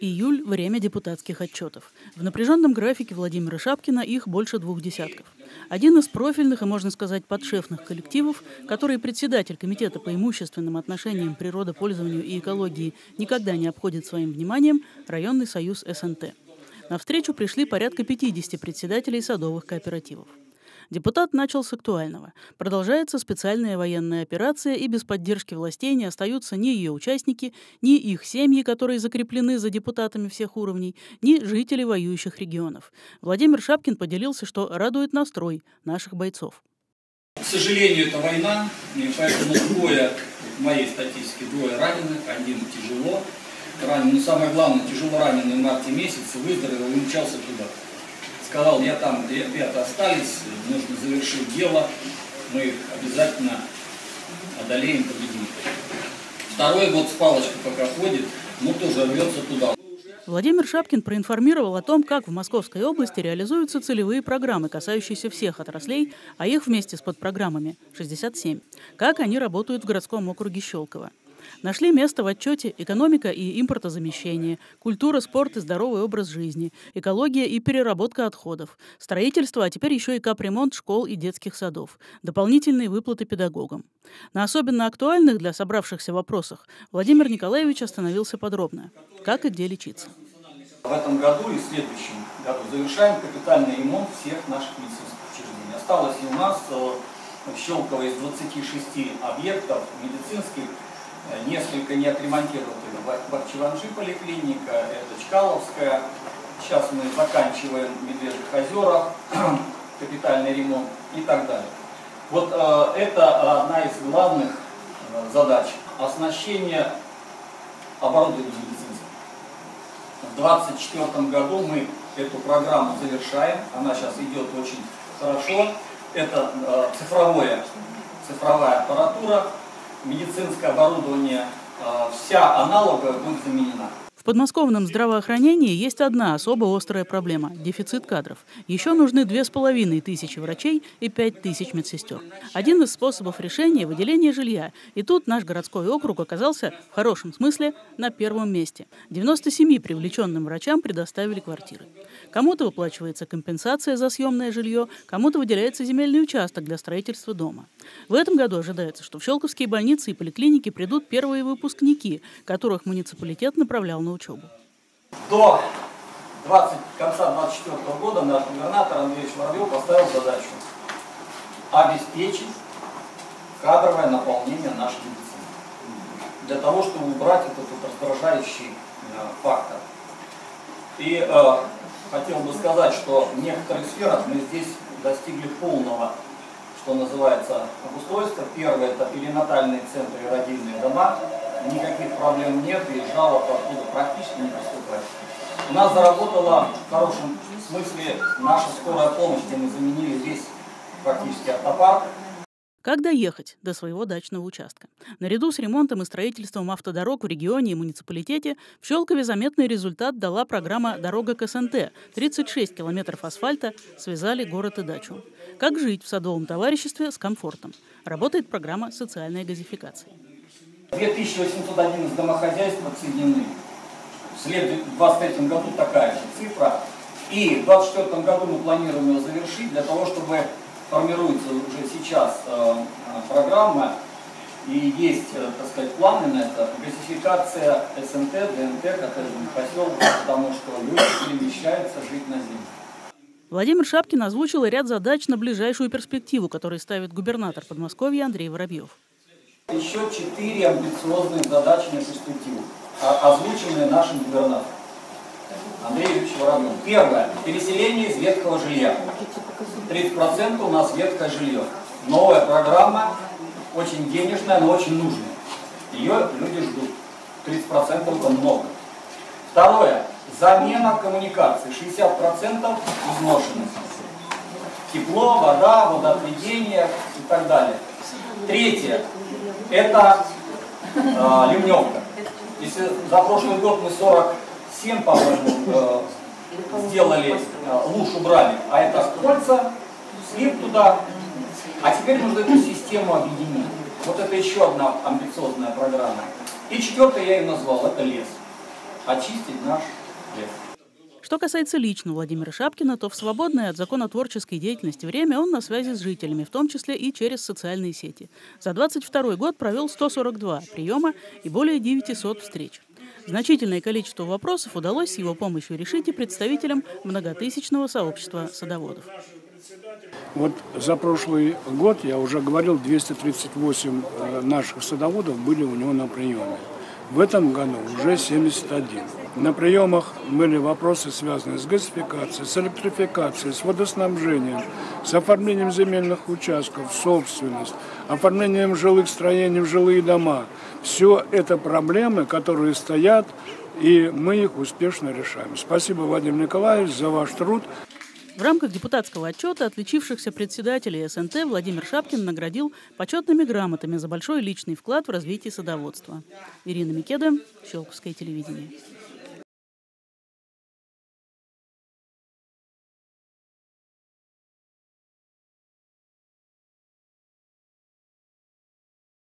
Июль – время депутатских отчетов. В напряженном графике Владимира Шапкина их больше двух десятков. Один из профильных и, можно сказать, подшефных коллективов, который председатель Комитета по имущественным отношениям, природопользованию и экологии никогда не обходит своим вниманием – районный союз СНТ. На встречу пришли порядка 50 председателей садовых кооперативов. Депутат начал с актуального. Продолжается специальная военная операция, и без поддержки властей не остаются ни ее участники, ни их семьи, которые закреплены за депутатами всех уровней, ни жители воюющих регионов. Владимир Шапкин поделился, что радует настрой наших бойцов. К сожалению, это война, и поэтому двое, в моей статистике, двое раненых, один тяжело ранен, но самое главное, тяжело раненый в марте месяце, выздоровел и умчался туда сказал, я там, ребята остались, нужно завершить дело, мы их обязательно одолеем, победим. Второй год с палочкой пока ходит, ну тоже рвется туда. Владимир Шапкин проинформировал о том, как в Московской области реализуются целевые программы, касающиеся всех отраслей, а их вместе с подпрограммами 67. Как они работают в городском округе Щелково. Нашли место в отчете «Экономика и импортозамещение», «Культура, спорт и здоровый образ жизни», «Экология и переработка отходов», «Строительство, а теперь еще и капремонт школ и детских садов», «Дополнительные выплаты педагогам». На особенно актуальных для собравшихся вопросах Владимир Николаевич остановился подробно. Как и где лечиться. В этом году и в следующем году завершаем капитальный ремонт всех наших медицинских учреждений. Осталось и у нас э, Щелково из 26 объектов медицинских несколько не отремонтированы. Бахчеванжи поликлиника, это Чкаловская. Сейчас мы заканчиваем Медвежьих озерах, капитальный ремонт и так далее. Вот э, это одна из главных э, задач. Оснащение оборудования медицинского. В 2024 году мы эту программу завершаем. Она сейчас идет очень хорошо. Это э, цифровое, цифровая аппаратура, медицинское оборудование, а, вся аналоговая будет заменена. В подмосковном здравоохранении есть одна особо острая проблема – дефицит кадров. Еще нужны две с половиной тысячи врачей и пять тысяч медсестер. Один из способов решения – выделение жилья. И тут наш городской округ оказался, в хорошем смысле, на первом месте. 97 привлеченным врачам предоставили квартиры. Кому-то выплачивается компенсация за съемное жилье, кому-то выделяется земельный участок для строительства дома. В этом году ожидается, что в Щелковские больницы и поликлиники придут первые выпускники, которых муниципалитет направлял на учебу. До 20, конца 2024 года наш губернатор Андрей Воробьев поставил задачу обеспечить кадровое наполнение нашей медицины. Для того, чтобы убрать этот вот раздражающий э, фактор. И э, хотел бы сказать, что в некоторых сферах мы здесь достигли полного, что называется, обустройства. Первое – это перинатальные центры и родильные дома никаких проблем нет и жалоб оттуда практически не поступает. У нас заработала в хорошем смысле наша скорая помощь, где мы заменили весь практически автопарк. Как доехать до своего дачного участка? Наряду с ремонтом и строительством автодорог в регионе и муниципалитете в Щелкове заметный результат дала программа «Дорога к СНТ». 36 километров асфальта связали город и дачу. Как жить в садовом товариществе с комфортом? Работает программа социальной газификации. 2811 домохозяйств подсоединены. В 2023 году такая же цифра. И в 2024 году мы планируем ее завершить для того, чтобы формируется уже сейчас э, программа и есть, э, так сказать, планы на это. Газификация СНТ, ДНТ, коттеджных поселков, потому что люди перемещаются жить на землю. Владимир Шапкин озвучил ряд задач на ближайшую перспективу, которые ставит губернатор Подмосковья Андрей Воробьев. Еще четыре амбициозные задачи на перспективу, озвученные нашим губернатором. Андрей Юрьевич Воробьев. Первое. Переселение из ветхого жилья. 30% у нас ветхое жилье. Новая программа, очень денежная, но очень нужная. Ее люди ждут. 30% это много. Второе. Замена коммуникаций. 60% изношенности. Тепло, вода, водоотведение и так далее. Третье это э, ливневка. Если за прошлый год мы 47, по-моему, э, сделали, э, луж убрали, а это кольца, слив туда, а теперь нужно эту систему объединить. Вот это еще одна амбициозная программа. И четвертое я ее назвал, это лес. очистить наш. Что касается лично Владимира Шапкина, то в свободное от законотворческой деятельности время он на связи с жителями, в том числе и через социальные сети. За 22 год провел 142 приема и более 900 встреч. Значительное количество вопросов удалось с его помощью решить и представителям многотысячного сообщества садоводов. Вот за прошлый год, я уже говорил, 238 э, наших садоводов были у него на приеме. В этом году уже 71. На приемах были вопросы, связанные с газификацией, с электрификацией, с водоснабжением, с оформлением земельных участков, собственность, оформлением жилых строений в жилые дома. Все это проблемы, которые стоят, и мы их успешно решаем. Спасибо, Владимир Николаевич, за ваш труд. В рамках депутатского отчета отличившихся председателей СНТ Владимир Шапкин наградил почетными грамотами за большой личный вклад в развитие садоводства. Ирина Микеда, Щелковское телевидение.